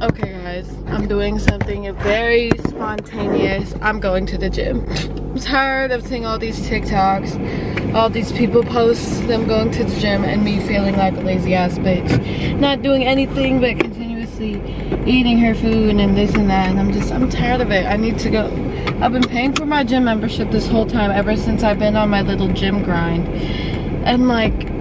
Okay guys, I'm doing something very spontaneous. I'm going to the gym. I'm tired of seeing all these TikToks, all these people post them going to the gym and me feeling like a lazy ass bitch. Not doing anything but continuously eating her food and this and that and I'm just, I'm tired of it. I need to go. I've been paying for my gym membership this whole time ever since I've been on my little gym grind. And like,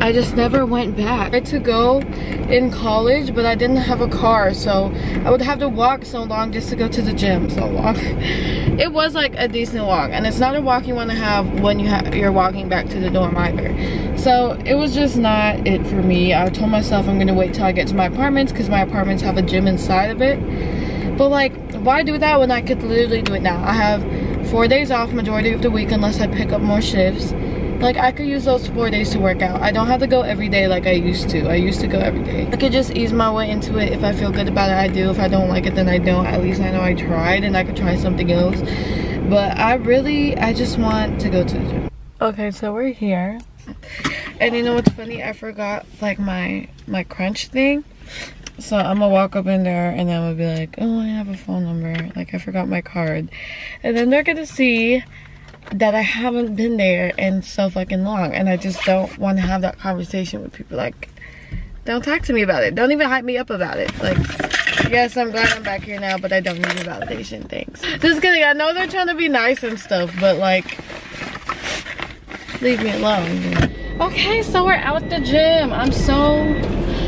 I just never went back. I had to go in college, but I didn't have a car, so I would have to walk so long just to go to the gym so long. it was like a decent walk, and it's not a walk you want to have when you ha you're walking back to the dorm either. So it was just not it for me. I told myself I'm gonna wait till I get to my apartments because my apartments have a gym inside of it. But like, why do that when I could literally do it now? I have four days off majority of the week unless I pick up more shifts like I could use those four days to work out. I don't have to go every day like I used to. I used to go every day. I could just ease my way into it. If I feel good about it, I do. If I don't like it, then I don't. At least I know I tried and I could try something else. But I really, I just want to go to the gym. Okay, so we're here. And you know what's funny? I forgot like my, my crunch thing. So I'm gonna walk up in there and then I'm gonna be like, oh, I have a phone number. Like I forgot my card. And then they're gonna see that I haven't been there in so fucking long and I just don't want to have that conversation with people like don't talk to me about it. Don't even hype me up about it. Like yes I'm glad I'm back here now but I don't need a validation thanks. Just kidding I know they're trying to be nice and stuff but like leave me alone. Okay so we're out the gym. I'm so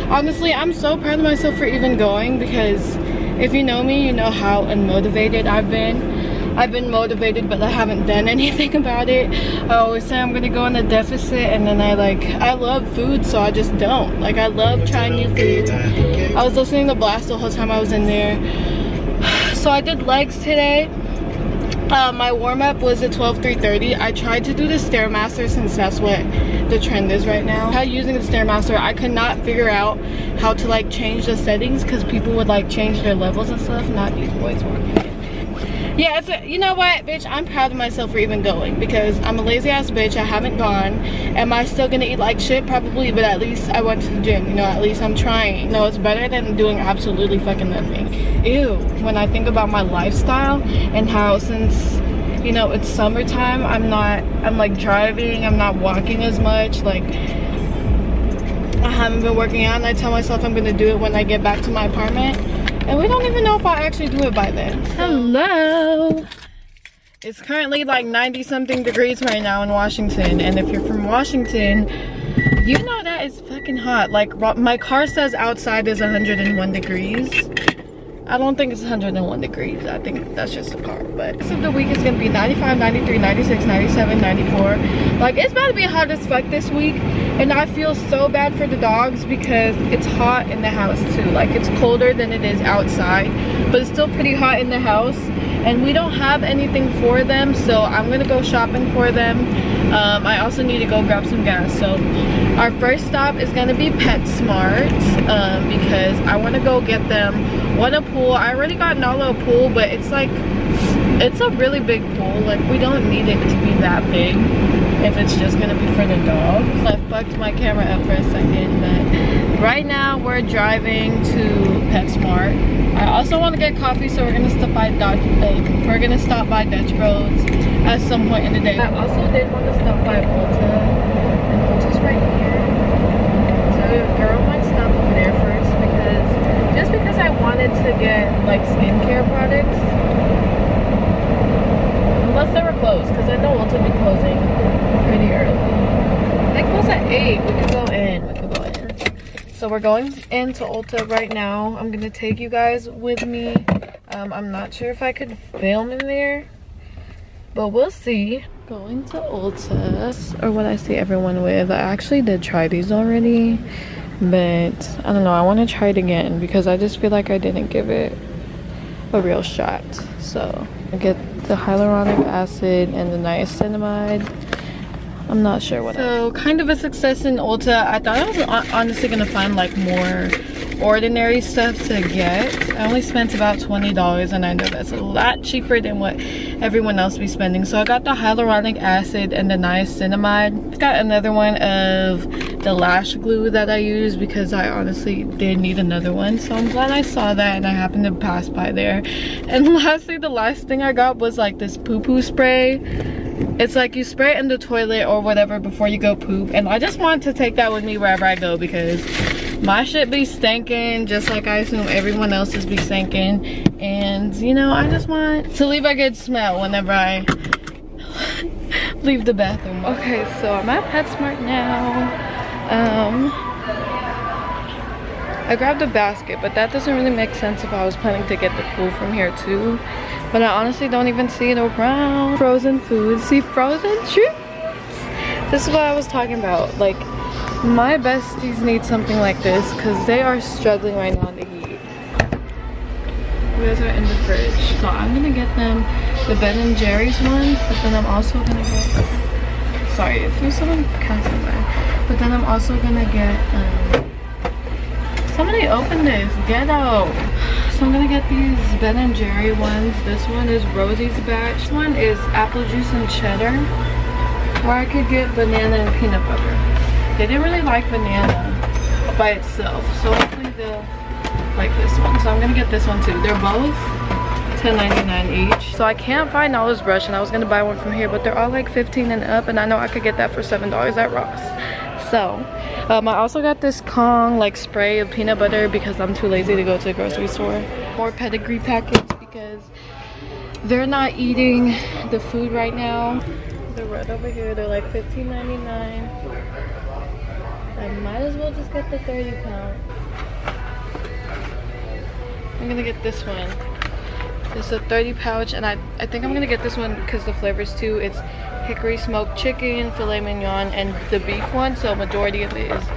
honestly I'm so proud of myself for even going because if you know me you know how unmotivated I've been I've been motivated but I haven't done anything about it. I always say I'm gonna go on a deficit and then I like, I love food so I just don't. Like I love trying new food. I was listening to Blast the whole time I was in there. So I did legs today. Uh, my warm-up was at 12 3.30 i tried to do the stairmaster since that's what the trend is right now how using the stairmaster i could not figure out how to like change the settings because people would like change their levels and stuff not these boys walking yeah it's a, you know what bitch? I'm proud of myself for even going because i'm a lazy ass bitch. I haven't gone. Am i still gonna eat like shit? Probably but at least i went to the gym. You know at least i'm trying. No it's better than doing absolutely fucking nothing. Ew. When i think about my lifestyle and how since you know it's summertime i'm not i'm like driving. I'm not walking as much. Like I haven't been working out and I tell myself I'm gonna do it when I get back to my apartment and we don't even know if I'll actually do it by then. So. Hello. It's currently like 90 something degrees right now in Washington. And if you're from Washington, you know that it's fucking hot. Like my car says outside is 101 degrees. I don't think it's 101 degrees. I think that's just the car. But this of the week is gonna be 95, 93, 96, 97, 94. Like it's about to be hot as fuck this week. And I feel so bad for the dogs because it's hot in the house too. Like it's colder than it is outside. But it's still pretty hot in the house. And we don't have anything for them. So I'm gonna go shopping for them. Um, I also need to go grab some gas. So our first stop is gonna be PetSmart um, because I wanna go get them one a pool. I already got Nala a pool, but it's like, it's a really big pool. Like we don't need it to be that big if it's just gonna be for the dogs. I fucked my camera up for a second, but right now we're driving to PetSmart. I also want to get coffee, so we're gonna stop by Dutch. we're gonna stop by Dutch Bros at some point in the day. I also did want to stop by Ulta, and Ulta's right here. So girl might stop over there first because just because I wanted to get like skincare products Unless they were closed, because I know Ulta be closing pretty early. They close at 8. We could go in. We could go in. So we're going into Ulta right now. I'm going to take you guys with me. Um, I'm not sure if I could film in there. But we'll see. Going to Ulta, or what I see everyone with. I actually did try these already. But, I don't know. I want to try it again because I just feel like I didn't give it a real shot. So, I get the hyaluronic acid and the niacinamide. I'm not sure what. So kind of a success in Ulta. I thought I was uh, honestly gonna find like more ordinary stuff to get. I only spent about $20 and I know that's a lot cheaper than what everyone else be spending. So I got the hyaluronic acid and the niacinamide. I got another one of the lash glue that I use because I honestly did need another one. So I'm glad I saw that and I happened to pass by there. And lastly, the last thing I got was like this poo-poo spray. It's like you spray it in the toilet or whatever before you go poop. And I just want to take that with me wherever I go because my shit be stinking just like I assume everyone else's be stinking. And you know, I just want to leave a good smell whenever I leave the bathroom. Okay, so I'm at PetSmart now. Um, I grabbed a basket, but that doesn't really make sense if I was planning to get the food from here too. But I honestly don't even see it around. Frozen food. See frozen treats? This is what I was talking about. Like, my besties need something like this because they are struggling right now in the heat. These are in the fridge. So I'm gonna get them the Ben and Jerry's one, but then I'm also gonna get sorry if there's someone passing by. But then I'm also gonna get um somebody open this, ghetto. So I'm gonna get these Ben and Jerry ones. This one is Rosie's batch. This one is apple juice and cheddar. Or I could get banana and peanut butter. They didn't really like banana by itself. So hopefully they'll like this one. So I'm gonna get this one too. They're both $10.99 each. So I can't find Olive's brush and I was gonna buy one from here, but they're all like 15 and up and I know I could get that for $7 at Ross. So um, I also got this Kong like spray of peanut butter because I'm too lazy to go to the grocery store. More pedigree packets because they're not eating the food right now. They're right over here. They're like $15.99. I might as well just get the 30 pound. I'm gonna get this one. It's a 30 pouch and I, I think I'm gonna get this one because the flavors too. It's hickory smoked chicken, filet mignon, and the beef one. So majority of it is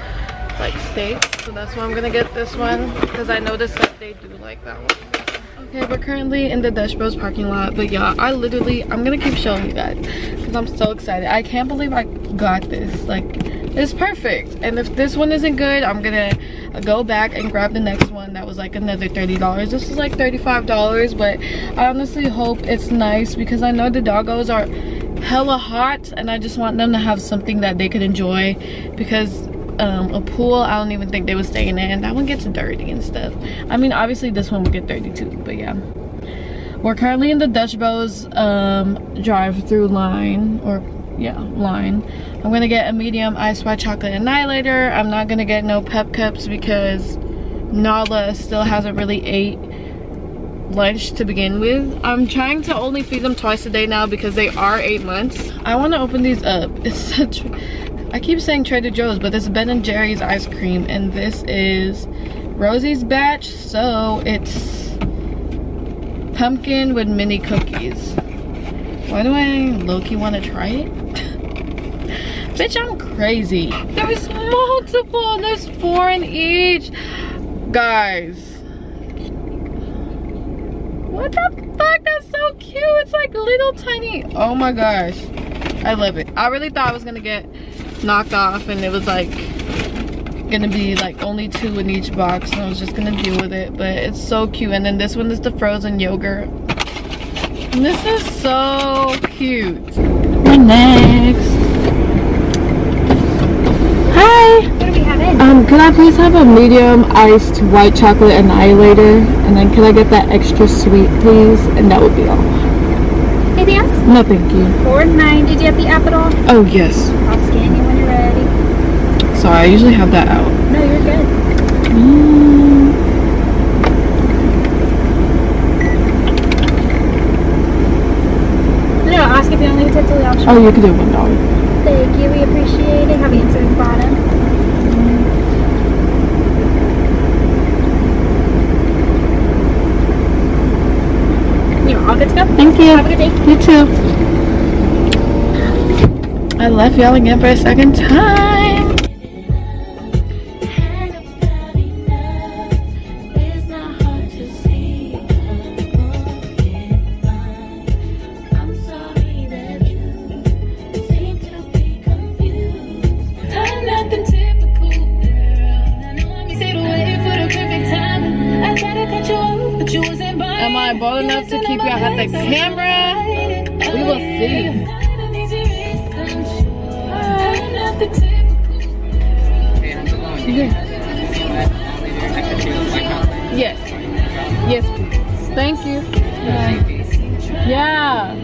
like steak. So that's why I'm gonna get this one because I noticed that they do like that one. Okay, we're currently in the Dutch Bros parking lot. But yeah, I literally, I'm gonna keep showing you guys because I'm so excited. I can't believe I got this. Like, it's perfect. And if this one isn't good, I'm gonna go back and grab the next one that was like another $30. This is like $35, but I honestly hope it's nice because I know the doggos are hella hot and I just want them to have something that they could enjoy because um, a pool I don't even think they would stay in it and that one gets dirty and stuff. I mean obviously this one would get dirty too but yeah. We're currently in the Dutch Bros um, drive through line or yeah line. I'm gonna get a medium iced white chocolate annihilator. I'm not gonna get no pup cups because Nala still hasn't really ate lunch to begin with. I'm trying to only feed them twice a day now because they are eight months. I want to open these up. It's such, I keep saying Trader Joe's, but this is Ben & Jerry's ice cream and this is Rosie's batch. So it's pumpkin with mini cookies. Why do I low-key want to try it? Bitch, I'm crazy. There's multiple, there's four in each. Guys, what the fuck? That's so cute. It's like little tiny. Oh my gosh. I love it. I really thought I was gonna get knocked off and it was like gonna be like only two in each box and I was just gonna deal with it. But it's so cute. And then this one is the frozen yogurt. And this is so cute. next. could I please have a medium iced white chocolate annihilator? And then could I get that extra sweet, please? And that would be all. Anything else? No, thank you. 4.9. Did you have the app at all? Oh, yes. I'll scan you when you're ready. Sorry, I usually have that out. No, you're good. Mm. No, ask if you only took the option. Oh, you could do $1. Thank you. Have a good day. You too. I left y'all again for a second time. I bold enough to keep you? I got the camera. We will see. Yes. Yes. Thank you. Yeah.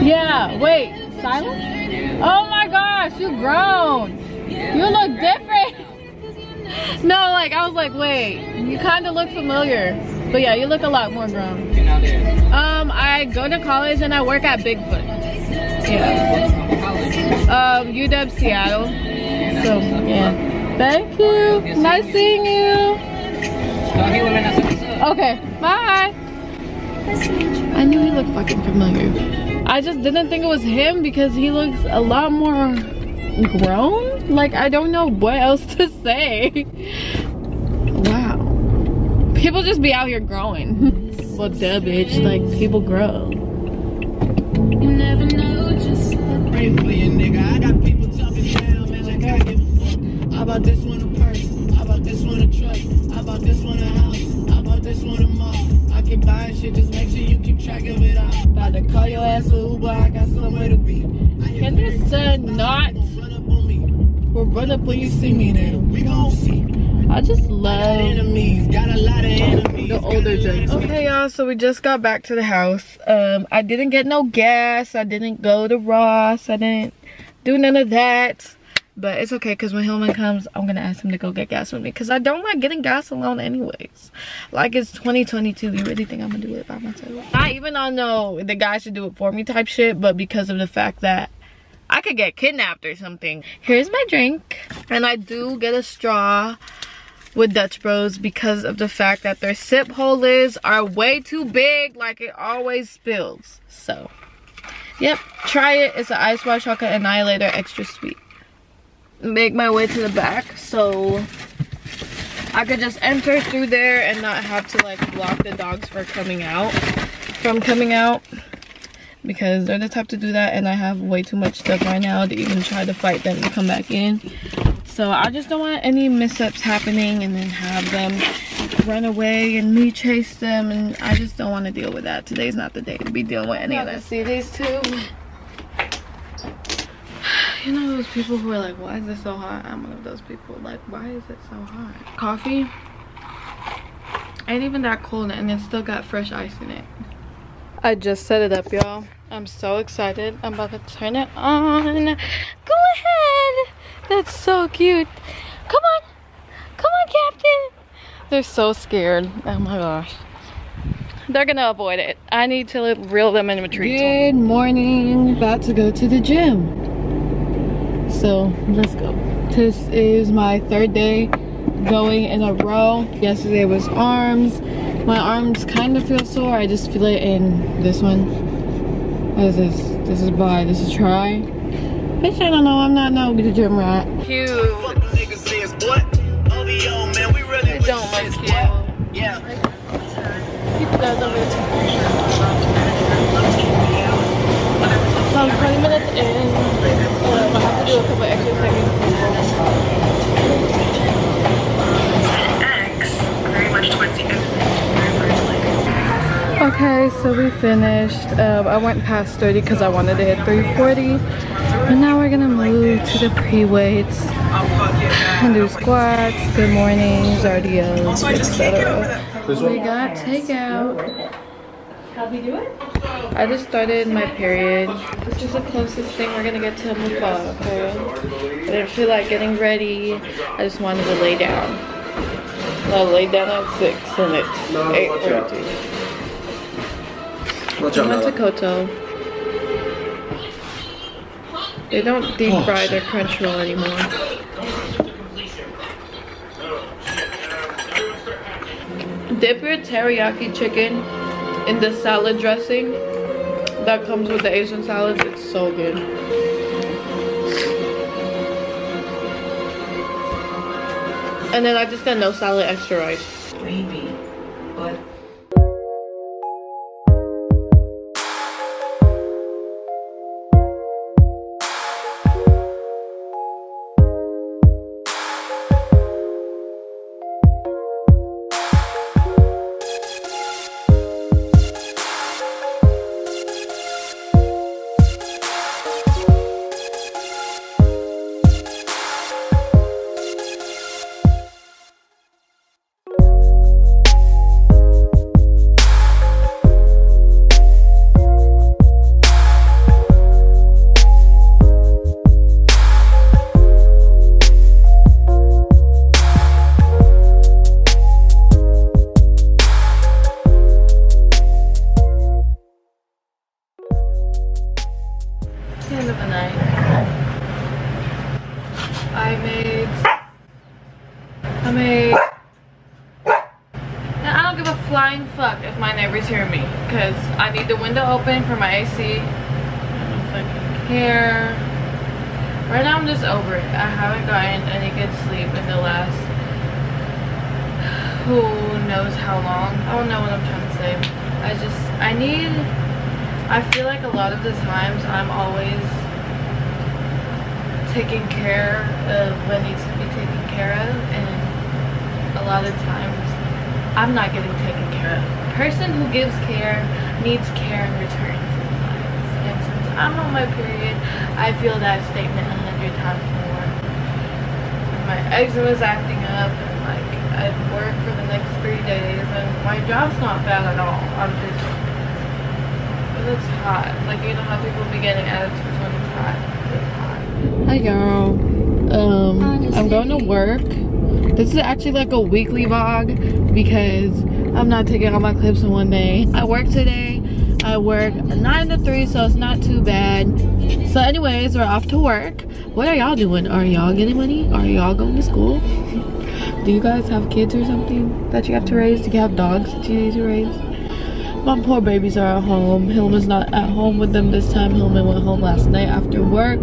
Yeah. Wait. Silent? Oh my gosh, you grown. You look different. No, like I was like, wait, you kind of look familiar. But yeah, you look a lot more grown. Um, I go to college and I work at Bigfoot. Yeah. Um, UW Seattle. So yeah. Thank you. Nice seeing you. Okay. Bye. I knew he looked fucking familiar. I just didn't think it was him because he looks a lot more grown. Like I don't know what else to say. Wow. People just be out here growing. well duh bitch, like people grow. You never know just Pray for you, nigga. I got people talking down, man, like I give a fuck. How about this one a purse? How about this one a truck? How about this one a house? How about this one a mall? I keep buying shit, just make sure you keep track of it all. About to call your ass a Uber, I got somewhere to be. Can this son not Run up on me. will run up when you see me now? We gon' see. I just love Enemies, got a lot of enemies. the older gen. Okay, y'all. So we just got back to the house. Um, I didn't get no gas. I didn't go to Ross. I didn't do none of that. But it's okay because when Hillman comes, I'm gonna ask him to go get gas with me because I don't like getting gas alone, anyways. Like it's 2022. You really think I'm gonna do it by myself? Not even on know the guy should do it for me type shit, but because of the fact that I could get kidnapped or something. Here's my drink, and I do get a straw with Dutch Bros because of the fact that their sip holders are way too big, like it always spills. So, yep, try it. It's an ice white chocolate annihilator, extra sweet. Make my way to the back so I could just enter through there and not have to like block the dogs for coming out, from coming out. Because they're the type to do that and I have way too much stuff right now to even try to fight them to come back in. So I just don't want any mishaps happening and then have them run away and me chase them and I just don't want to deal with that. Today's not the day to be dealing with any of that. See these two? You know those people who are like, why is it so hot? I'm one of those people. Like, why is it so hot? Coffee ain't even that cold and it still got fresh ice in it. I just set it up, y'all. I'm so excited. I'm about to turn it on. Go ahead. That's so cute. Come on. Come on, Captain. They're so scared. Oh my gosh. They're gonna avoid it. I need to reel them in a tree. Good morning. About to go to the gym. So let's go. This is my third day going in a row. Yesterday was arms. My arms kind of feel sore. I just feel it in this one. This is this is by. This is try. Bitch, I don't know. I'm not no good gym rat. Cute. Fuck them niggas is, boy. OVO, man, we really They with don't this look cute. boy. Yeah. Keep those over So I'm 20 minutes in. Um, I have to do a couple extra seconds. Okay, so we finished. Um, I went past 30 because I wanted to hit 340. And now we're gonna move to the free weights and do squats, good mornings, RDLs, etc. We got takeout. How'd we do it? I just started my period. This is the closest thing we're gonna get to Mufa, okay? I didn't feel like getting ready. I just wanted to lay down. I laid down at 6 and it's 8.30. Watch I out, went to Nala. Koto. They don't deep oh, fry their crunch roll anymore. Dip your teriyaki chicken in the salad dressing that comes with the Asian salads. It's so good. And then I just got no salad, extra rice. Maybe, who knows how long. I don't know what I'm trying to say. I just I need I feel like a lot of the times I'm always taking care of what needs to be taken care of and a lot of times I'm not getting taken care of. A person who gives care needs care in return sometimes. And since I'm on my period, I feel that statement a hundred times more. My eczema is acting up and like I work for the next three days and my job's not bad at all. I'm just but it's hot. Like you know how people be getting attitudes when it's hot. It's hot. Hi y'all. Um I'm going to work. This is actually like a weekly vlog because I'm not taking all my clips in one day. I work today. I work 9 to 3 so it's not too bad. So anyways, we're off to work. What are y'all doing? Are y'all getting money? Are y'all going to school? Do you guys have kids or something that you have to raise? Do you have dogs that you need to raise? My poor babies are at home. Hilma's not at home with them this time. Hilma went home last night after work.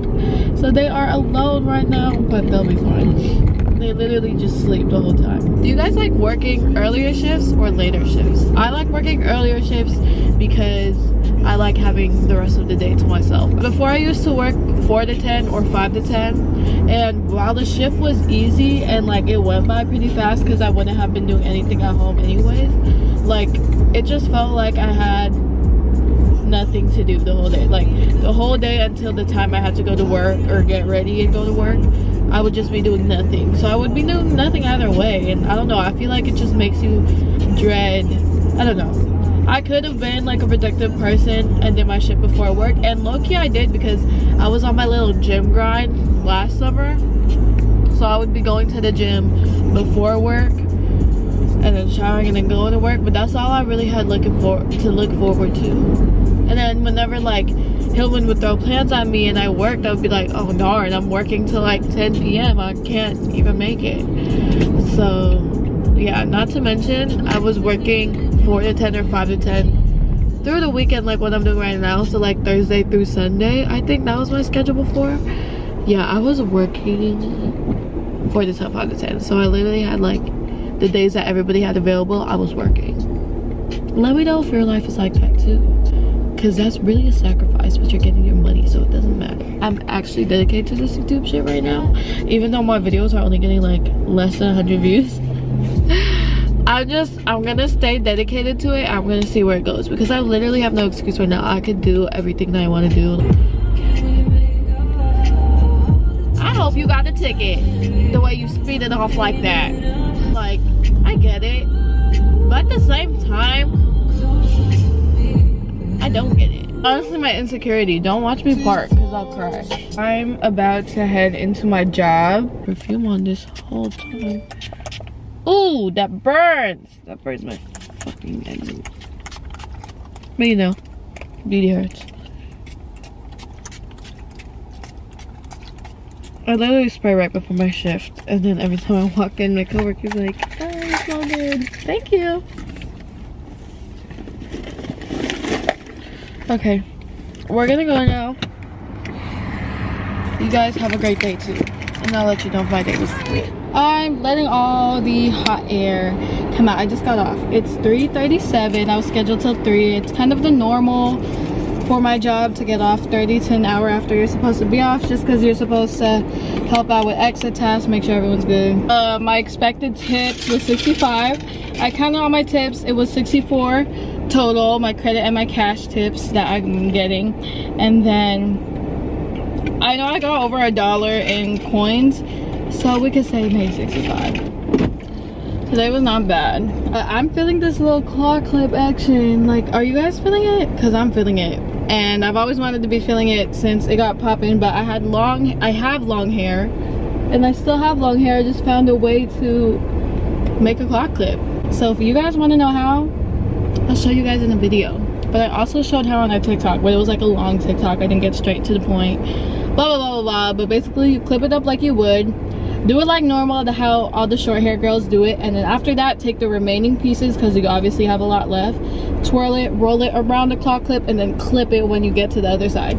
So they are alone right now, but they'll be fine. They literally just sleep the whole time. Do you guys like working earlier shifts or later shifts? I like working earlier shifts because I like having the rest of the day to myself. Before I used to work 4 to 10 or 5 to 10 and while the shift was easy and like it went by pretty fast because I wouldn't have been doing anything at home anyways like it just felt like I had nothing to do the whole day. Like the whole day until the time I had to go to work or get ready and go to work I would just be doing nothing. So I would be doing nothing either way and I don't know I feel like it just makes you dread I don't know I could have been like a productive person and did my shit before work and low-key I did because I was on my little gym grind last summer. So I would be going to the gym before work and then showering and then going to work but that's all I really had looking for to look forward to. And then whenever like Hillman would throw plans on me and I worked I would be like oh darn I'm working till like 10 p.m. I can't even make it. So yeah not to mention I was working 4 to 10 or 5 to 10 through the weekend like what I'm doing right now so like Thursday through Sunday I think that was my schedule before yeah I was working 4 to 10 5 to 10 so I literally had like the days that everybody had available, I was working. Let me know if your life is like that too. Cause that's really a sacrifice, but you're getting your money, so it doesn't matter. I'm actually dedicated to this YouTube shit right now. Even though my videos are only getting like less than 100 views. I'm just, I'm gonna stay dedicated to it. I'm gonna see where it goes. Because I literally have no excuse right now. I could do everything that I wanna do. I hope you got a ticket. The way you speed it off like that. Like, I get it. But at the same time, I don't get it. Honestly, my insecurity. Don't watch me park because I'll cry. I'm about to head into my job. Perfume on this whole time. Ooh, that burns. That burns my fucking enemy. But you know, beauty hurts. I literally spray right before my shift, and then every time I walk in, my coworker's like, "Oh, you smell good. Thank you." Okay, we're gonna go now. You guys have a great day too, and I'll let you know if my day was great. I'm letting all the hot air come out. I just got off. It's 3:37. I was scheduled till 3. It's kind of the normal for my job to get off 30 to an hour after you're supposed to be off just because you're supposed to help out with exit tasks make sure everyone's good uh, my expected tips was 65 i counted all my tips it was 64 total my credit and my cash tips that i'm getting and then i know i got over a dollar in coins so we could say maybe 65 Today was not bad. I'm feeling this little claw clip action. Like, are you guys feeling it? Cause I'm feeling it. And I've always wanted to be feeling it since it got popping, but I had long, I have long hair and I still have long hair. I just found a way to make a claw clip. So if you guys wanna know how, I'll show you guys in a video. But I also showed how on a TikTok, but it was like a long TikTok. I didn't get straight to the point. Blah, blah, blah, blah, blah. But basically you clip it up like you would do it like normal the how all the short hair girls do it and then after that take the remaining pieces because you obviously have a lot left twirl it roll it around the claw clip and then clip it when you get to the other side.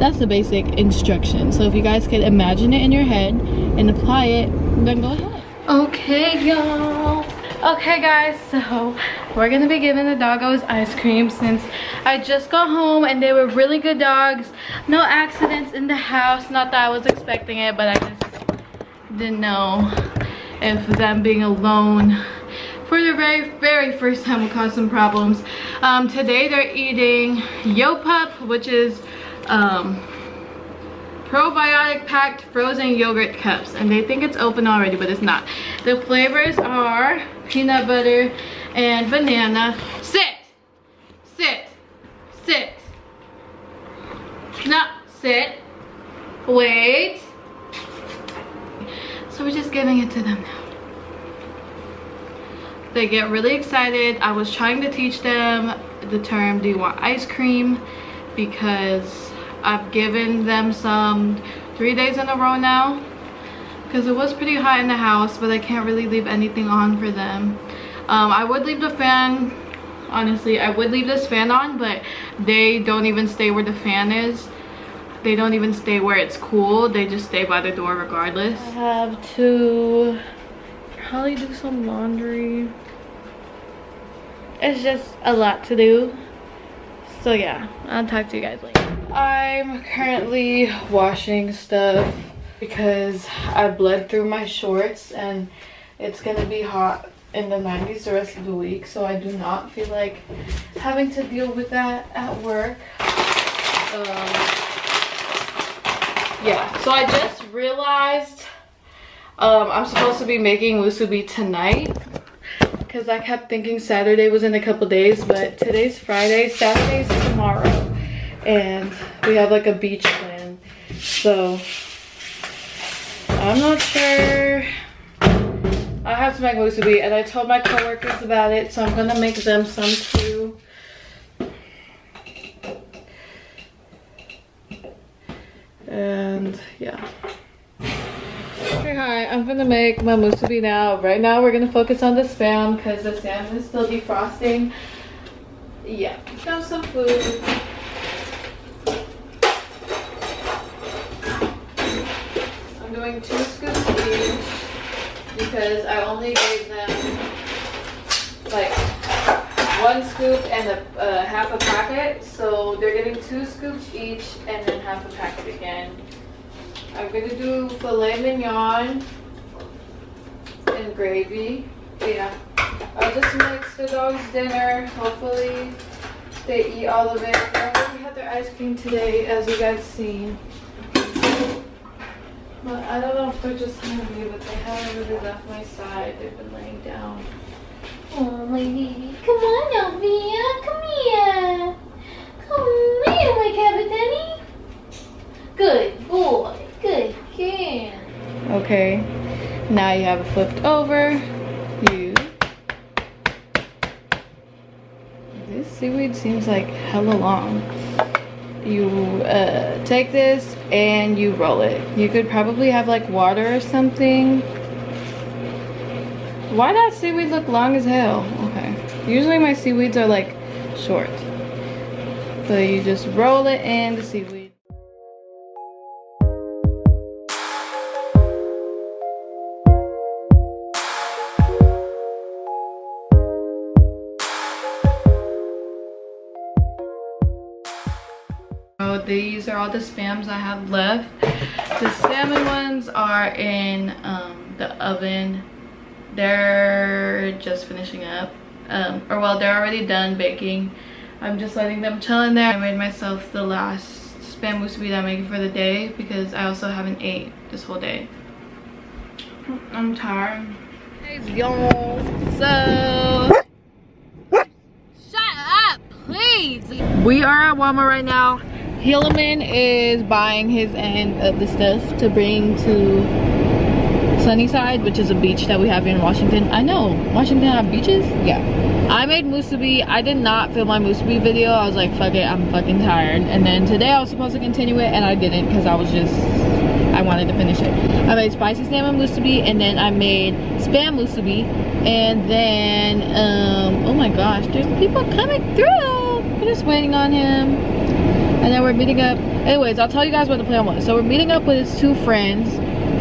That's the basic instruction. So if you guys can imagine it in your head and apply it then go ahead. Okay y'all. Okay guys so we're gonna be giving the doggos ice cream since i just got home and they were really good dogs. No accidents in the house not that i was expecting it but i just didn't know if them being alone for the very very first time would cause some problems. Um, today they're eating yopup which is um, probiotic packed frozen yogurt cups. And they think it's open already but it's not. The flavors are peanut butter and banana. Sit! Sit! Sit! No sit. Wait so we're just giving it to them now. They get really excited. I was trying to teach them the term, do you want ice cream? Because I've given them some three days in a row now. Because it was pretty hot in the house, but I can't really leave anything on for them. Um, I would leave the fan, honestly, I would leave this fan on, but they don't even stay where the fan is they don't even stay where it's cool they just stay by the door regardless. I have to probably do some laundry. It's just a lot to do. So yeah i'll talk to you guys later. I'm currently washing stuff because i bled through my shorts and it's gonna be hot in the 90s the rest of the week so i do not feel like having to deal with that at work. Um, yeah so i just realized um, i'm supposed to be making musubi tonight because i kept thinking saturday was in a couple days but today's friday saturday's tomorrow and we have like a beach plan. So i'm not sure. I have to make musubi and i told my coworkers about it so i'm gonna make them some too and yeah. Okay hi i'm gonna make my musubi now. Right now we're gonna focus on the spam because the salmon is still defrosting. Yeah got some food. I'm doing two scoops each because i only gave them like one scoop and a uh, half a packet. So they're getting two scoops each and then half a packet again. I'm gonna do filet mignon and gravy. Yeah, I'll just mix the dog's dinner. Hopefully they eat all of it. They already had their ice cream today, as you guys seen. But I don't know if they're just hungry, but they haven't really left my side. They've been laying down. Oh, my baby. Come on, Alvia. Come here. Come here, my Capitani. Good boy. Good kid. Okay, now you have it flipped over. You. This seaweed seems like hella long. You uh, take this and you roll it. You could probably have like water or something why does seaweed look long as hell? Okay. Usually my seaweeds are like short. So you just roll it in the seaweed. these are all the spams I have left. The salmon ones are in um, the oven they're just finishing up um, or well they're already done baking i'm just letting them chill in there i made myself the last spam musubi that i'm making for the day because i also haven't ate this whole day i'm tired guys, y'all. So, shut up, please. We are at Walmart right now. Hilleman is buying his end of the stuff to bring to Sunnyside, which is a beach that we have here in Washington. I know, Washington have beaches? Yeah. I made musubi. I did not film my musubi video. I was like, fuck it, I'm fucking tired. And then today I was supposed to continue it and I didn't because I was just, I wanted to finish it. I made spicy salmon musubi and then I made spam musubi. And then, um, oh my gosh, there's people coming through. We're just waiting on him. And then we're meeting up. Anyways, I'll tell you guys what the plan was. So we're meeting up with his two friends,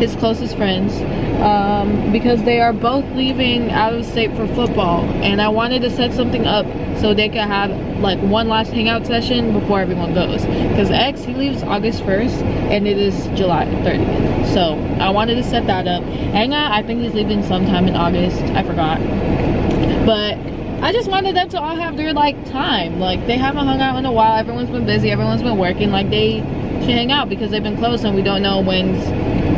his closest friends, um, because they are both leaving out of state for football. And I wanted to set something up so they could have like one last hangout session before everyone goes. Because X, he leaves August 1st and it is July 30th. So I wanted to set that up. Enga, I think he's leaving sometime in August. I forgot. But I just wanted them to all have their like time. Like they haven't hung out in a while. Everyone's been busy. Everyone's been working. Like they should hang out because they've been close and we don't know when's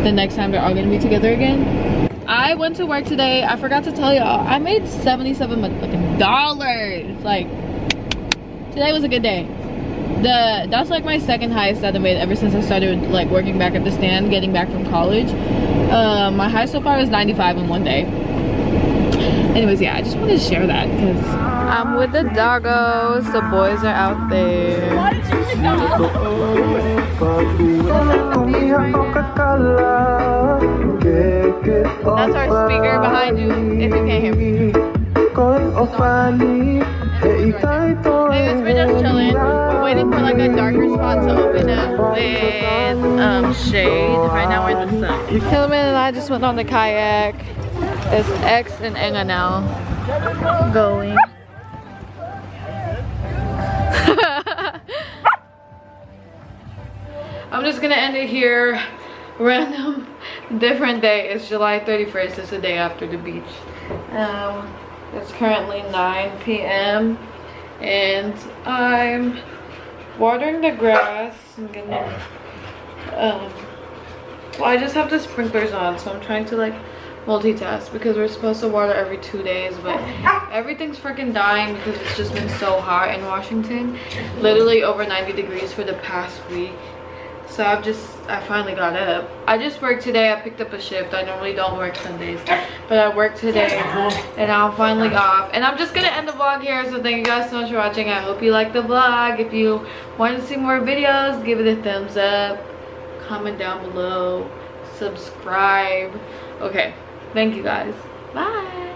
the next time they're all gonna be together again. I went to work today. I forgot to tell y'all. I made 77 motherfucking dollars. Like today was a good day. The that's like my second highest that I made ever since I started like working back at the stand, getting back from college. Uh, my high so far was 95 in one day anyways yeah i just wanted to share that because i'm with the doggos the boys are out there that's our speaker behind you if you can't hear me Anyways, we're just chilling. We're waiting for like a darker spot to open up with um, shade. Right now we're in the sun. Hillman and I just went on the kayak. It's X and Enga now going. I'm just gonna end it here. Random, different day. It's July 31st. It's the day after the beach. Um, it's currently 9 p.m. and I'm watering the grass. I'm gonna, um, well, I just have the sprinklers on, so I'm trying to like multitask because we're supposed to water every two days but everything's freaking dying because it's just been so hot in washington literally over 90 degrees for the past week so i've just i finally got up. I just worked today. I picked up a shift. I normally don't work sundays but i worked today and i'm finally off. And i'm just gonna end the vlog here so thank you guys so much for watching. I hope you liked the vlog. If you want to see more videos give it a thumbs up. Comment down below. Subscribe. Okay. Thank you guys. Bye.